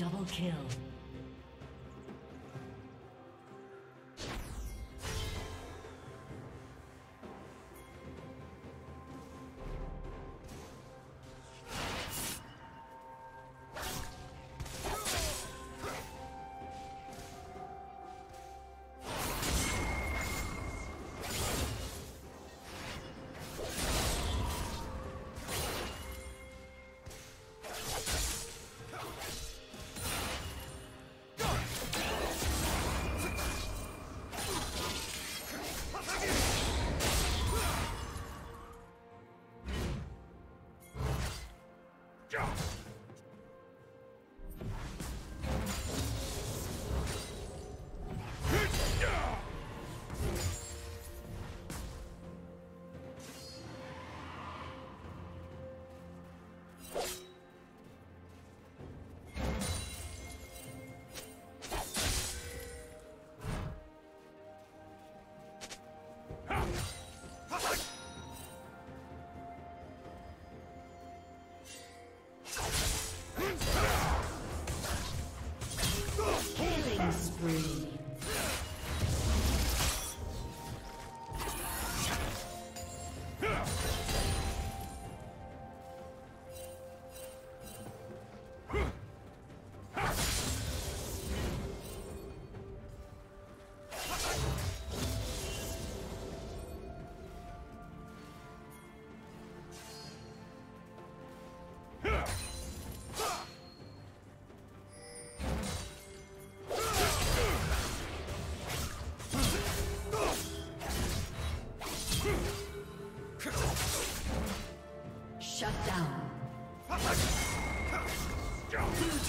double kill.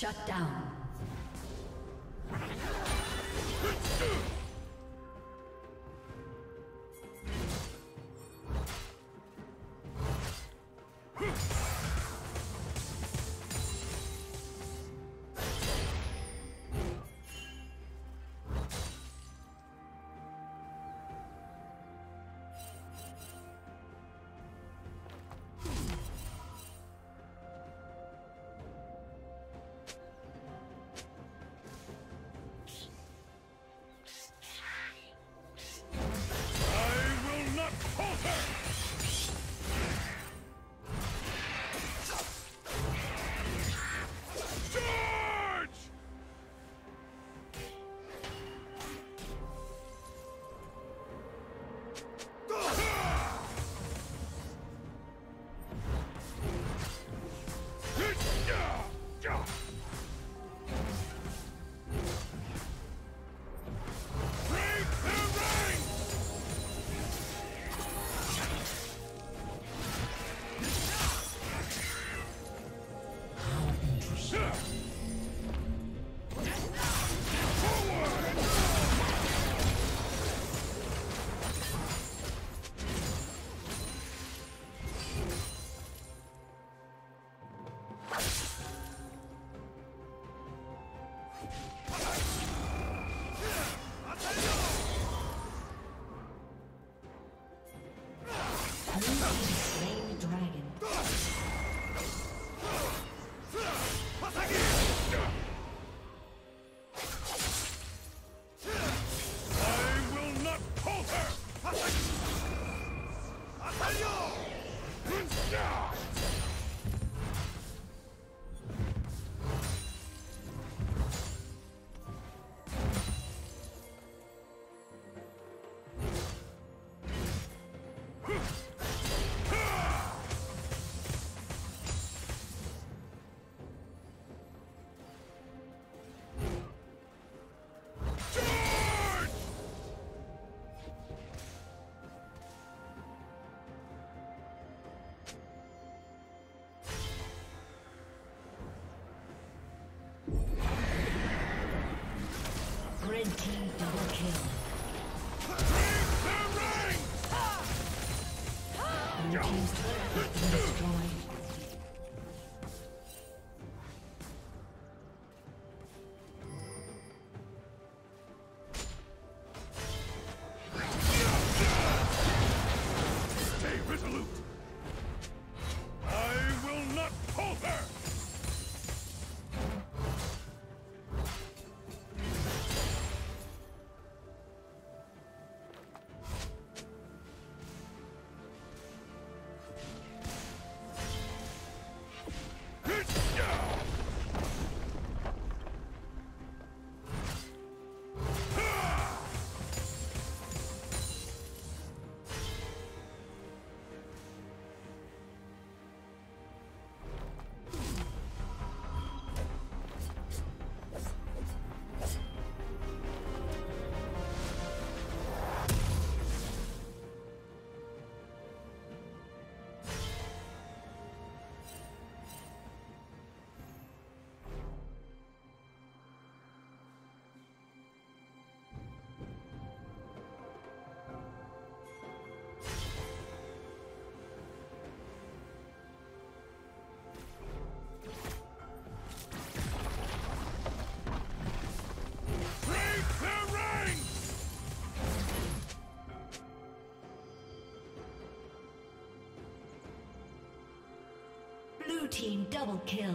Shut down. Team's turret has team double kill.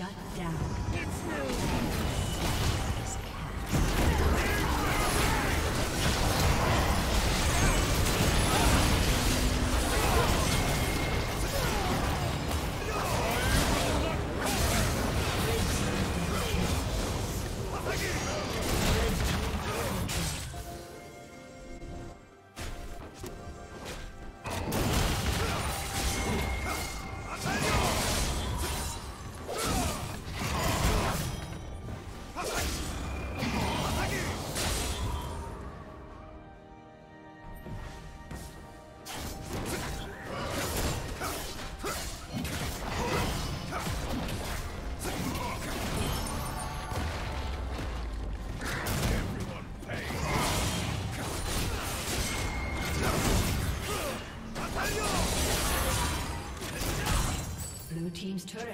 Shut down.